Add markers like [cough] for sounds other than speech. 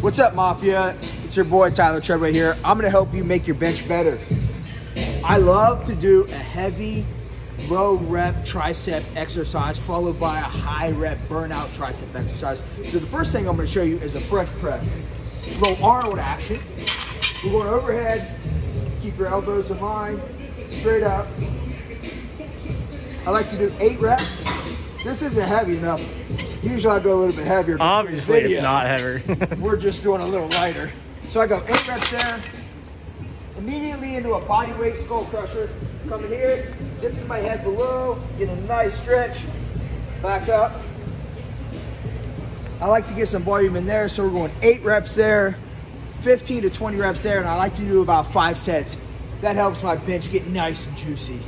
What's up, Mafia? It's your boy Tyler Tredway here. I'm gonna help you make your bench better. I love to do a heavy, low rep tricep exercise followed by a high rep burnout tricep exercise. So the first thing I'm gonna show you is a French press. Little Arnold action. We're going overhead, keep your elbows in line, straight up. I like to do eight reps. This isn't heavy enough. Usually I go a little bit heavier. Obviously, it's not heavy. [laughs] We're just doing a little lighter. So I go eight reps there, immediately into a body weight skull crusher. Coming here, dipping my head below, get a nice stretch, back up. I like to get some volume in there, so we're going eight reps there, 15 to 20 reps there, and I like to do about five sets. That helps my bench get nice and juicy.